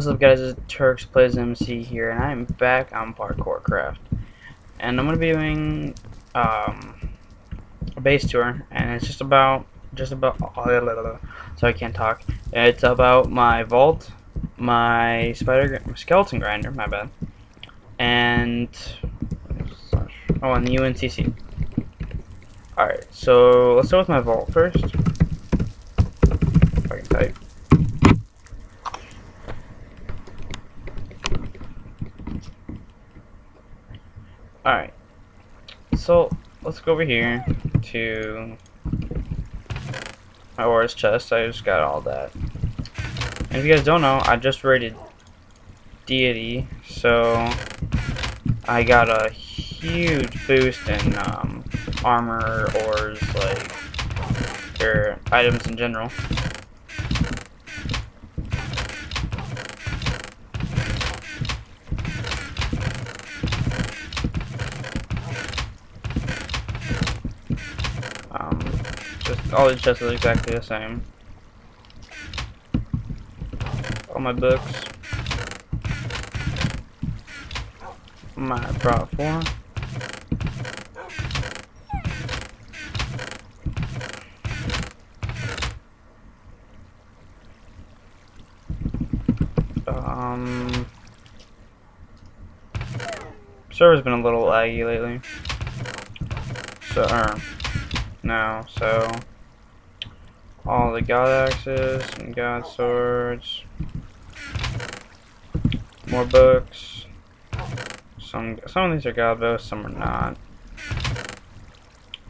What's up guys, it's Turkz PlaysMC here, and I'm back on Parkourcraft. And I'm going to be doing um, a base tour, and it's just about, just about, so I can't talk. It's about my vault, my spider, skeleton grinder, my bad, and, oh, and the UNCC. Alright, so let's start with my vault first. If I can type. Alright. So, let's go over here to my ores chest. I just got all that. And if you guys don't know, I just rated Deity, so I got a huge boost in um, armor, ores, like, or items in general. All these chests are exactly the same. All my books. My prop four. Um, server's been a little laggy lately. So, um, now, so all the god axes and god swords, more books. Some some of these are god bows, some are not.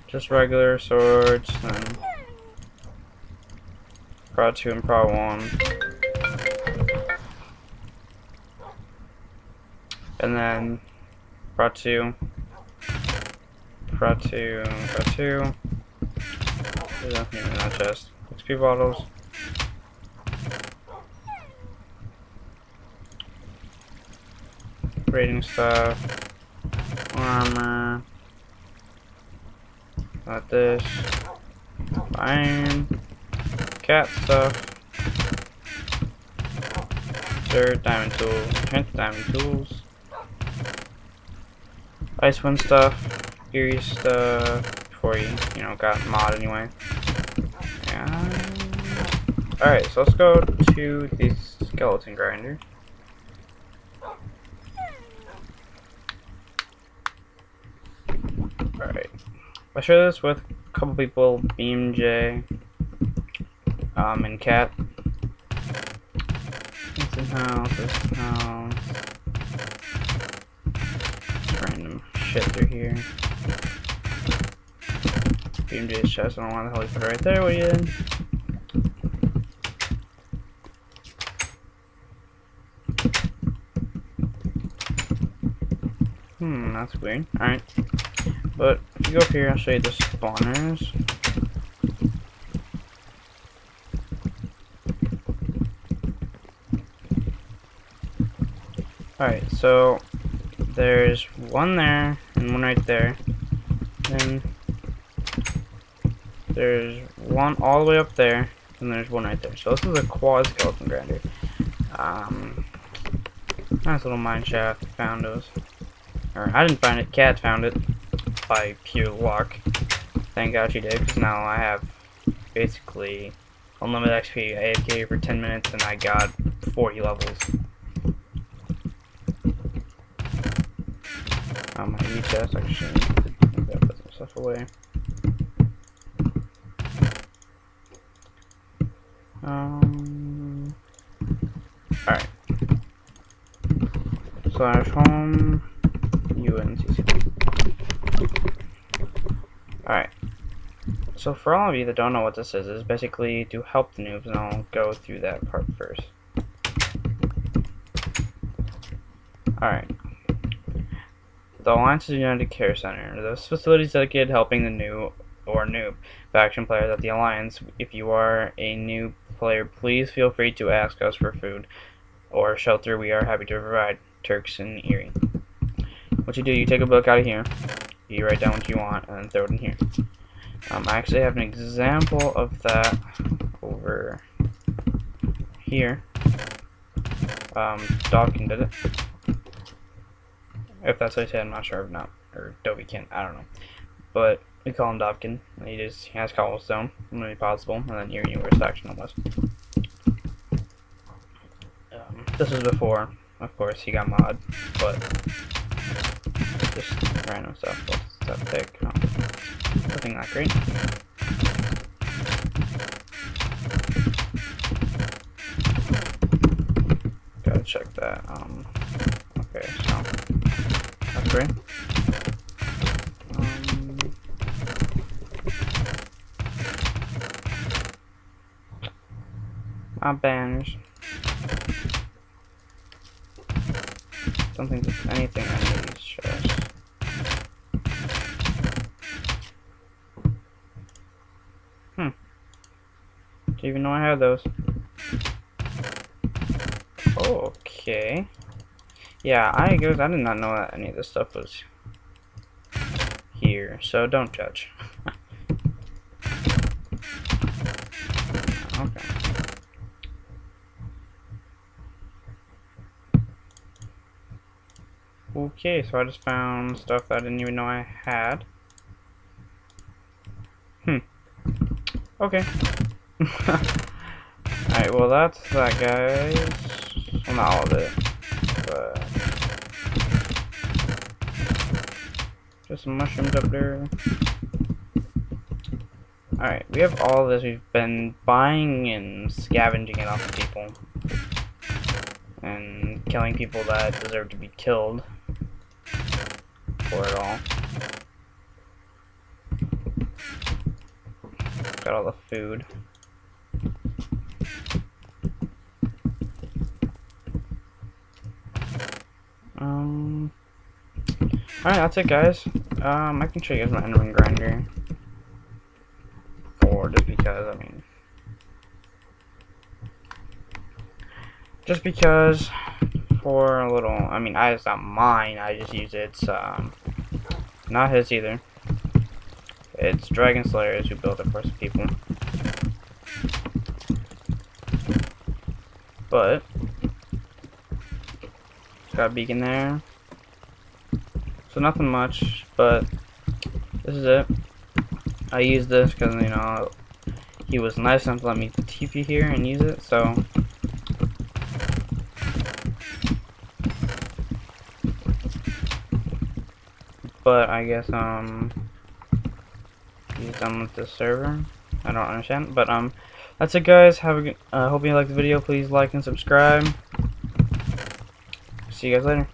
Just regular swords, then Pro 2 and Pro 1. And then Pro 2, Pro 2, Pro 2. Nothing in chest. XP bottles. Rating stuff. Armor. Got this. Iron. Cat stuff. Third diamond tools, enhanced diamond tools. Icewind stuff. Eerie stuff before you, you know, got mod anyway. Alright, so let's go to the skeleton grinder. Alright. I share this with a couple people, BeamJ, um, and Cat. This house, this house. Random shit through here. BeamJ's chest. I don't know why the hell he put it right there. What are you in? Hmm, that's weird. Alright. But if you go up here, I'll show you the spawners. Alright, so there's one there and one right there. Then there's one all the way up there, and there's one right there. So this is a quad skeleton grinder. Um, nice little mine shaft. Found those. Or I didn't find it. Cat found it by pure luck. Thank God she did, because now I have basically unlimited XP AFK for 10 minutes, and I got 40 levels. Oh, my new chest, actually. I put some stuff away. Um. Alright. Slash home. UNCC. Alright. So for all of you that don't know what this is, it's basically to help the noobs, and I'll go through that part first. Alright. The Alliance United Care Center. This facility is dedicated helping the new or noob faction players at the Alliance. If you are a new player, please feel free to ask us for food or shelter. We are happy to provide Turks and Erie. What you do, you take a book out of here, you write down what you want, and then throw it in here. Um, I actually have an example of that over here. Um, Dogkin did it. If that's what I said, I'm not sure if not. Or Dovikin, I don't know. But we call him Dobkin. He just has cobblestone, really possible, and then your universe faction almost. Um, this was before, of course, he got mod, but just random stuff. That pick? Oh, nothing that great. Gotta check that. Um, okay, so banners. Don't think there's anything need these chests. Hmm. Didn't even know I had those. Okay. Yeah, I guess I did not know that any of this stuff was here, so don't judge. okay. Okay, so I just found stuff that I didn't even know I had. Hmm. Okay. Alright, well that's that, guys. Well, not all of it, but... Just some mushrooms up there. Alright, we have all this. We've been buying and scavenging it off of people. And killing people that deserve to be killed. For it all. Got all the food. Um. Alright, that's it, guys. Um, I can show you guys my Enderman grinder. Or just because, I mean. Just because, for a little, I mean, I, it's not mine, I just use it. It's, um, not his either. It's Dragon Slayers who built it for some people. But, got a beacon there. So nothing much, but this is it. I use this because, you know, he was nice enough to let me TP here and use it, so... But I guess, um, he's done with this server. I don't understand, but, um, that's it, guys. Have a good, uh, hope you liked the video. Please like and subscribe. See you guys later.